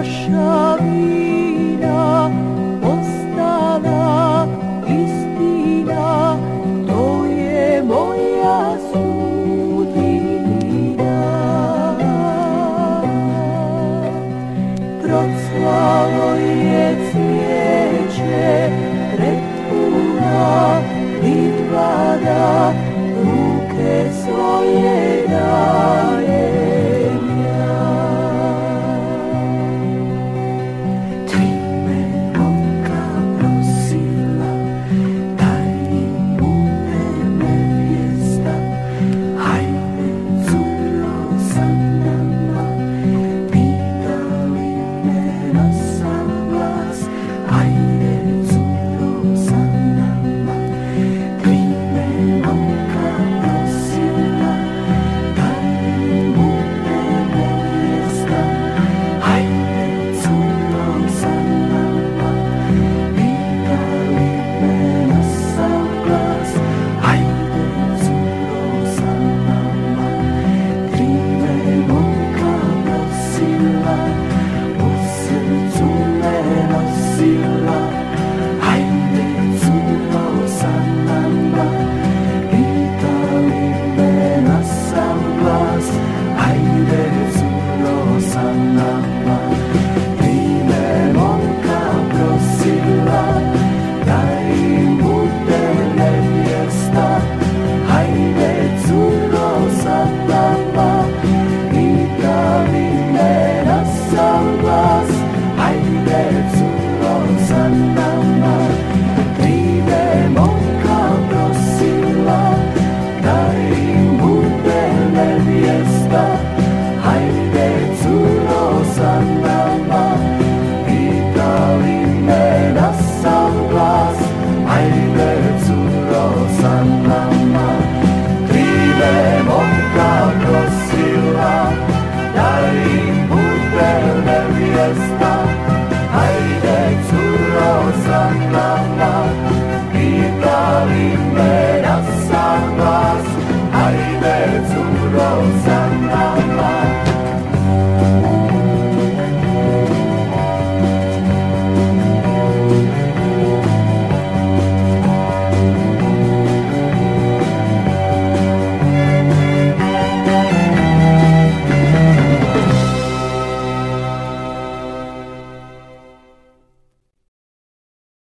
lasciavi you.